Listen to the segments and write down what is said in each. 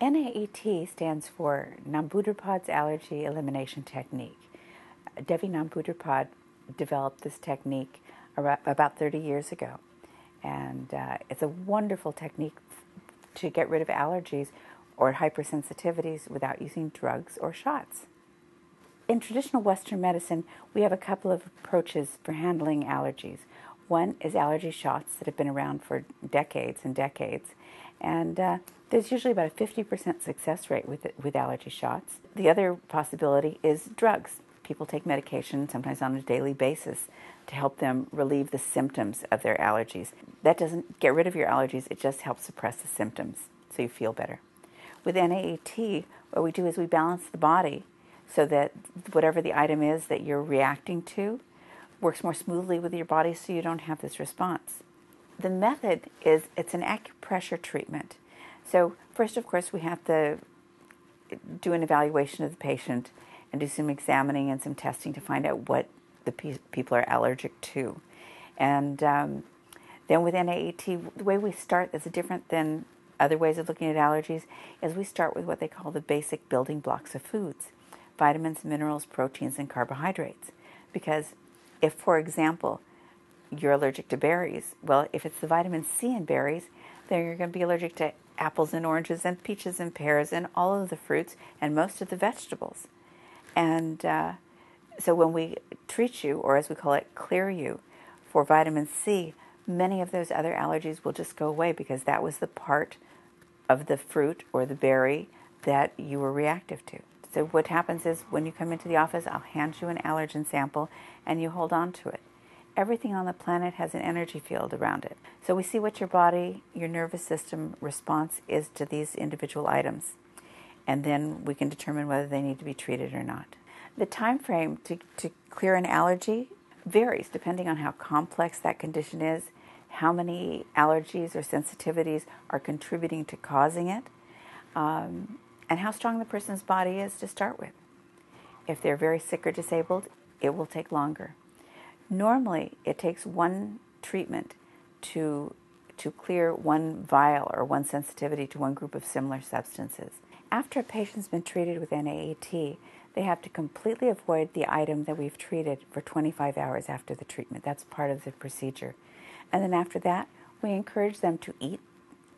NAET stands for Nambudripad's Allergy Elimination Technique. Devi Nambudripad developed this technique about 30 years ago. And uh, it's a wonderful technique to get rid of allergies or hypersensitivities without using drugs or shots. In traditional Western medicine, we have a couple of approaches for handling allergies. One is allergy shots that have been around for decades and decades. And uh, there's usually about a 50% success rate with, with allergy shots. The other possibility is drugs. People take medication, sometimes on a daily basis, to help them relieve the symptoms of their allergies. That doesn't get rid of your allergies, it just helps suppress the symptoms so you feel better. With NAET, what we do is we balance the body so that whatever the item is that you're reacting to works more smoothly with your body so you don't have this response. The method is it's an acupressure treatment. So first, of course, we have to do an evaluation of the patient and do some examining and some testing to find out what the pe- people are allergic to. And um, then with NAET, the way we start that's different than other ways of looking at allergies is we start with what they call the basic building blocks of foods vitamins, minerals, proteins, and carbohydrates. Because if, for example, you're allergic to berries, well, if it's the vitamin C in berries, then you're going to be allergic to apples and oranges and peaches and pears and all of the fruits and most of the vegetables. And uh, so when we treat you, or as we call it, clear you for vitamin C, many of those other allergies will just go away because that was the part of the fruit or the berry that you were reactive to. So what happens is when you come into the office, I'll hand you an allergen sample and you hold on to it. Everything on the planet has an energy field around it. So we see what your body, your nervous system response is to these individual items. And then we can determine whether they need to be treated or not. The time frame to, to clear an allergy varies depending on how complex that condition is, how many allergies or sensitivities are contributing to causing it, um, and how strong the person's body is to start with. If they're very sick or disabled, it will take longer. Normally, it takes one treatment to, to clear one vial or one sensitivity to one group of similar substances. After a patient's been treated with NAET, they have to completely avoid the item that we've treated for 25 hours after the treatment. That's part of the procedure. And then after that, we encourage them to eat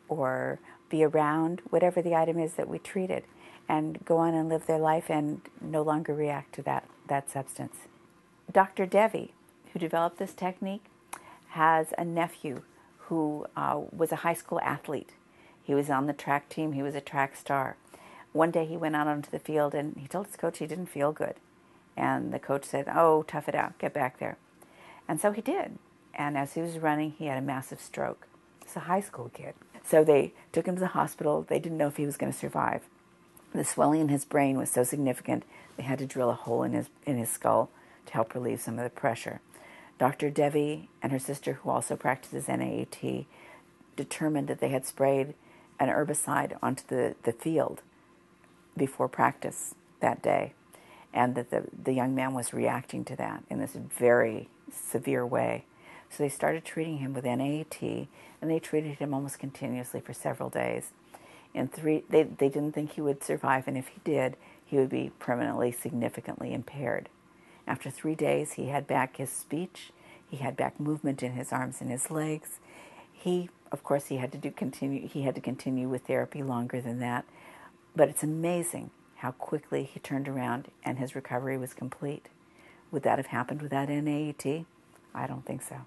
or be around whatever the item is that we treated and go on and live their life and no longer react to that, that substance. Dr. Devi, who developed this technique, has a nephew who uh, was a high school athlete. He was on the track team, he was a track star one day he went out onto the field and he told his coach he didn't feel good. And the coach said, Oh, tough it out, get back there. And so he did. And as he was running, he had a massive stroke. He's a high school kid. So they took him to the hospital. They didn't know if he was going to survive. The swelling in his brain was so significant, they had to drill a hole in his, in his skull to help relieve some of the pressure. Dr. Devi and her sister, who also practices NAET, determined that they had sprayed an herbicide onto the, the field before practice that day, and that the, the young man was reacting to that in this very severe way. So they started treating him with NAET, and they treated him almost continuously for several days. In three, they, they didn't think he would survive, and if he did, he would be permanently, significantly impaired. After three days, he had back his speech, he had back movement in his arms and his legs. He, of course, he had to do continue. He had to continue with therapy longer than that, but it's amazing how quickly he turned around and his recovery was complete. Would that have happened without NAET? I don't think so.